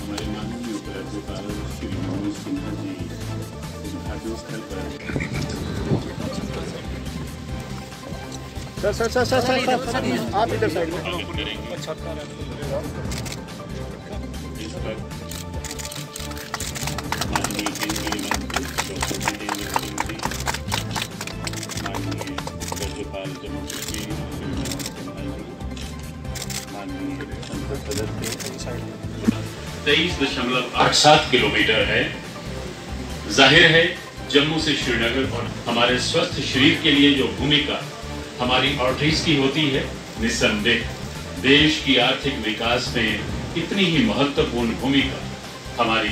हमारे माननीय उपराज्यपाल श्री मनोज सिन्हा जी उद्घाटन स्थल पर sir sir sir sir sir आप इधर साइड में माननीय राज्यपाल जम्मू कश्मीर माननीय संसद सदस्य तेईस दशमलव आठ सात किलोमीटर है। ज़ाहिर है, जम्मू से श्रीनगर और हमारे स्वस्थ शरीर के लिए जो भूमिका हमारी ऑर्ट्रीज की होती है, निसंदेह। देश की आर्थिक विकास में इतनी ही महत्वपूर्ण भूमिका हमारी